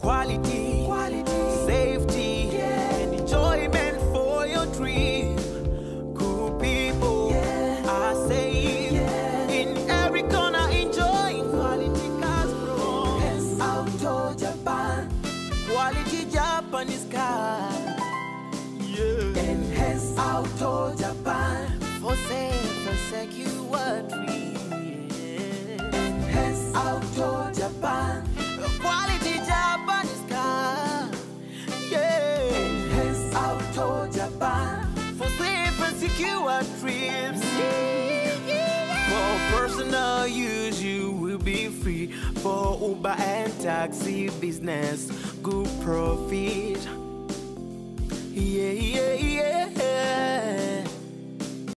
quality, Quality. safety, Yeah. and enjoyment for your dream. Cool people Yeah. are safe Yeah. in every corner, enjoying quality cars from Enhance Auto Japan. quality Japanese car. Yeah. Enhance Auto Japan. For safe and secure dream. Enhance Auto Japan. For safe and secure trips. For personal use, you will be free. For Uber and taxi business, good profit.